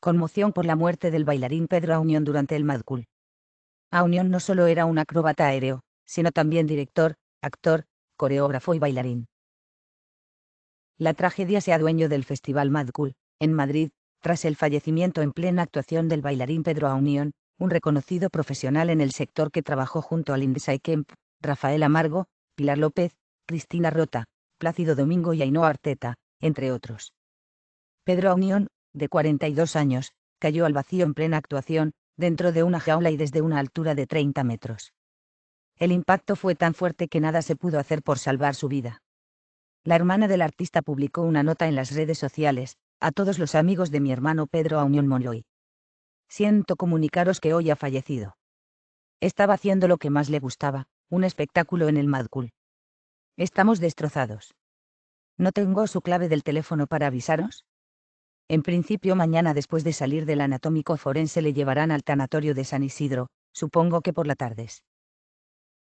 Conmoción por la muerte del bailarín Pedro Aunión durante el Mad Cool. Aunión no solo era un acróbata aéreo, sino también director, actor, coreógrafo y bailarín. La tragedia se adueñó del Festival Mad Cool, en Madrid, tras el fallecimiento en plena actuación del bailarín Pedro Aunión, un reconocido profesional en el sector que trabajó junto a Lindsay Kemp, Rafael Amargo, Pilar López, Cristina Rota, Plácido Domingo y Ainhoa Arteta, entre otros. Pedro Aunión, de 42 años, cayó al vacío en plena actuación, dentro de una jaula y desde una altura de 30 metros. El impacto fue tan fuerte que nada se pudo hacer por salvar su vida. La hermana del artista publicó una nota en las redes sociales, a todos los amigos de mi hermano Pedro Aunión Monloy. Siento comunicaros que hoy ha fallecido. Estaba haciendo lo que más le gustaba, un espectáculo en el Mad Cool. Estamos destrozados. ¿No tengo su clave del teléfono para avisaros? En principio mañana después de salir del anatómico forense le llevarán al tanatorio de San Isidro, supongo que por la tardes.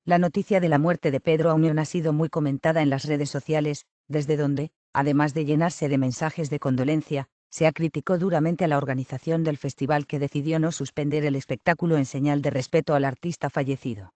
La noticia de la muerte de Pedro Aunión ha sido muy comentada en las redes sociales, desde donde, además de llenarse de mensajes de condolencia, se ha criticado duramente a la organización del festival que decidió no suspender el espectáculo en señal de respeto al artista fallecido.